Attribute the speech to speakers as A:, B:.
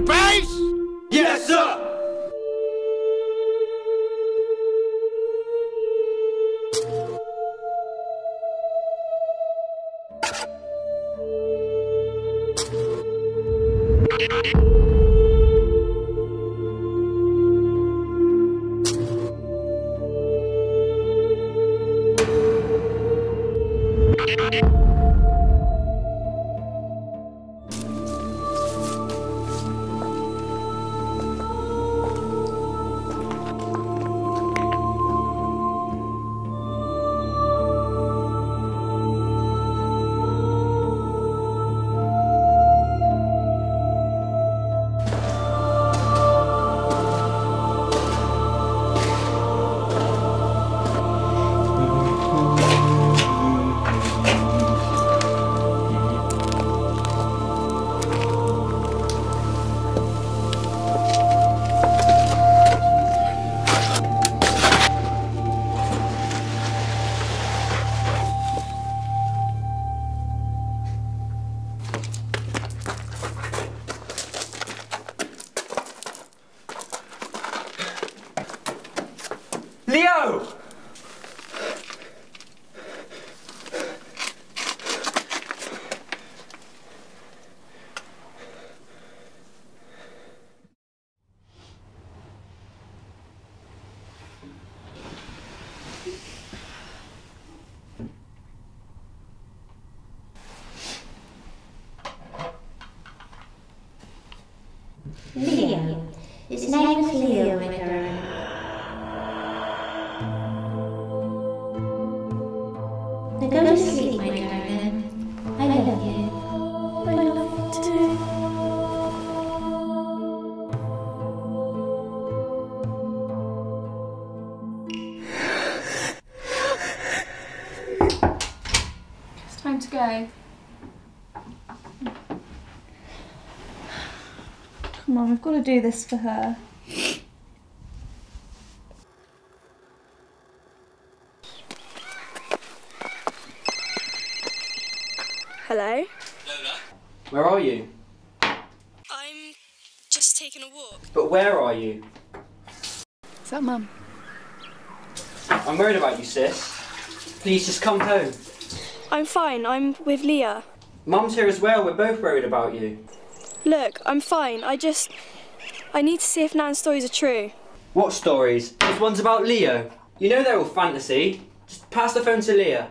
A: Base?
B: Yes, sir! Leo!
C: Leo. His name was Leo Wickeren. Now go to sleep, my darling. I love you. I love you too.
D: It's time to go.
E: Come on, we've got to do this for her.
F: Hello? Lola?
B: Where are you?
F: I'm just taking a walk.
B: But where are you?
D: Is that Mum?
B: I'm worried about you, sis. Please just come home.
F: I'm fine, I'm with Leia.
B: Mum's here as well, we're both worried about you.
F: Look, I'm fine. I just. I need to see if Nan's stories are true.
B: What stories? Those ones about Leo. You know they're all fantasy. Just pass the phone to Leia.